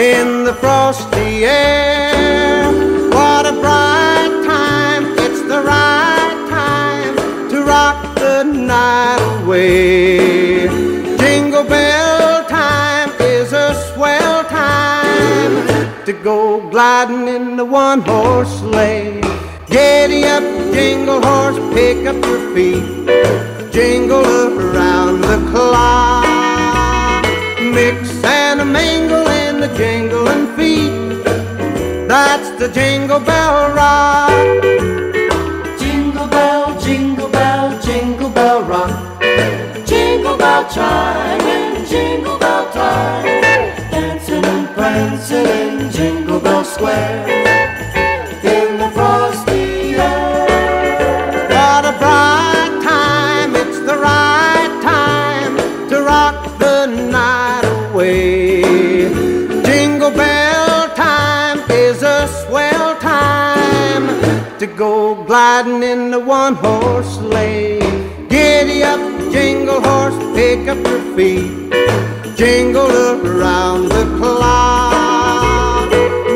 In the frosty air, what a bright time. It's the right time to rock the night away. Jingle bell time is a swell time to go gliding in the one horse sleigh. Giddy up, jingle horse, pick up your feet. Jingle around the clock. Mix and mingle the jingling feet. That's the jingle bell rock. Jingle bell, jingle bell, jingle bell rock. Jingle bell chime in jingle bell time. Dancing and prancing in Jingle Bell Square. In the frosty air. What a bright time, it's the right time to rock the night away. Jingle bell time is a swell time to go gliding in the one horse sleigh. Giddy up, jingle horse, pick up your feet. Jingle around the clock.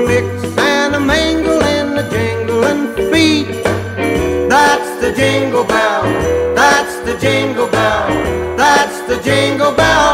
Mix and a mingle in the jingling feet. That's the jingle bell. That's the jingle bell. That's the jingle bell.